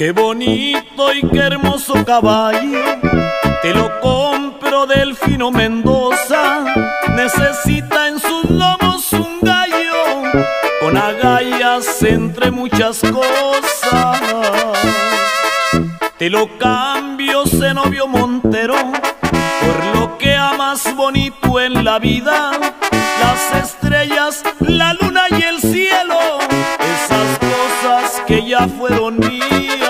Qué bonito y qué hermoso caballo, te lo compro del fino Mendoza. Necesita en sus lomos un gallo, con agallas entre muchas cosas. Te lo cambio, Zenobio Montero, por lo que amas bonito en la vida, las estrellas, la luna y el cielo, esas cosas que ya fueron mías.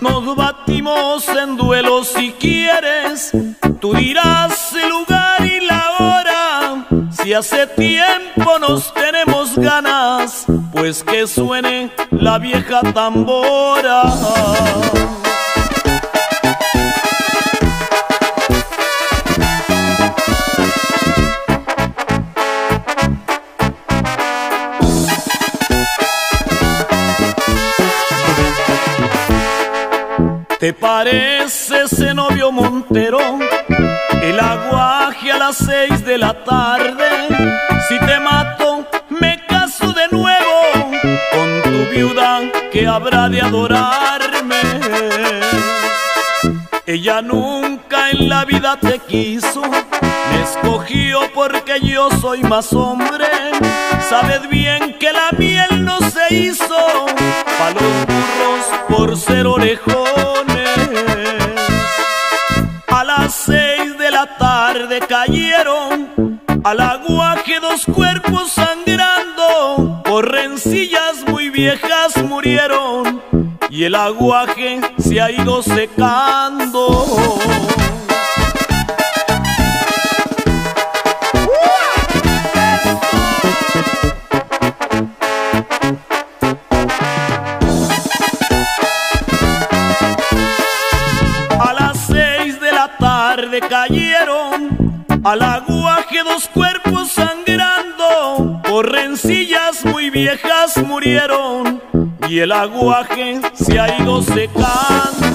Nos batimos en duelo si quieres, tú dirás el lugar y la hora. Si hace tiempo nos tenemos ganas, pues que suene la vieja tambora. ¿Te parece ese novio Montero? El aguaje a las seis de la tarde. Si te mato, me caso de nuevo con tu viuda que habrá de adorarme. Ella nunca en la vida te quiso, me escogió porque yo soy más hombre. Sabes bien que la miel no se hizo pa' los burros por ser cayeron al aguaje dos cuerpos sangrando, por rencillas muy viejas murieron y el aguaje se ha ido secando. A las seis de la tarde cayeron al aguaje dos cuerpos sangrando, por rencillas muy viejas murieron y el aguaje se ha ido secando.